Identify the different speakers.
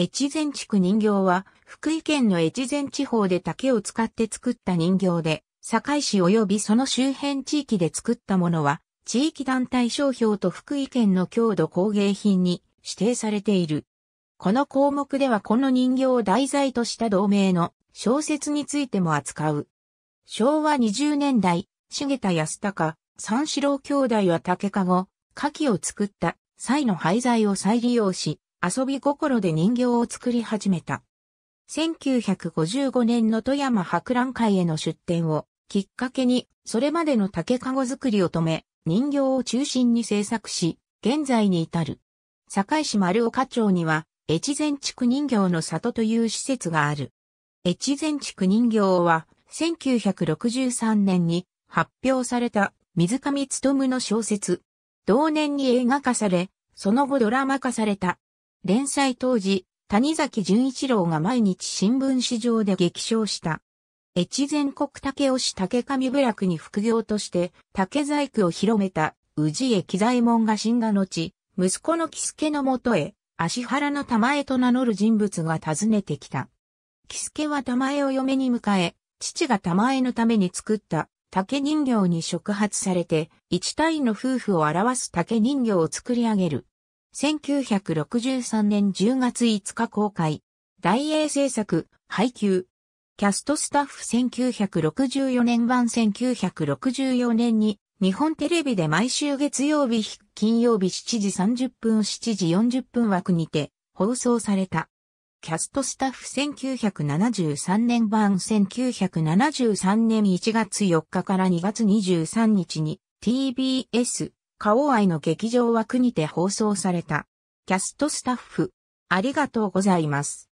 Speaker 1: 越前地区人形は、福井県の越前地方で竹を使って作った人形で、堺市及びその周辺地域で作ったものは、地域団体商標と福井県の郷土工芸品に指定されている。この項目ではこの人形を題材とした同名の小説についても扱う。昭和20年代、重田康隆、三四郎兄弟は竹かご、牡蠣を作った際の廃材を再利用し、遊び心で人形を作り始めた。1955年の富山博覧会への出展をきっかけに、それまでの竹かご作りを止め、人形を中心に制作し、現在に至る。堺市丸岡町には、越前地区人形の里という施設がある。越前地区人形は、1963年に発表された水上努の小説。同年に映画化され、その後ドラマ化された連載当時、谷崎潤一郎が毎日新聞市場で激賞した。越前国竹押し竹上部落に副業として竹細工を広めた氏家喜左衛門が死んだ後、息子の木助のもとへ足原の玉江と名乗る人物が訪ねてきた。木助は玉江を嫁に迎え、父が玉江のために作った竹人形に触発されて、一体の夫婦を表す竹人形を作り上げる。1963年10月5日公開。大英制作、配給。キャストスタッフ1964年版1964年に日本テレビで毎週月曜日、金曜日7時30分7時40分枠にて放送された。キャストスタッフ1973年版1973年1月4日から2月23日に TBS 顔愛の劇場枠にて放送された。キャストスタッフ、ありがとうございます。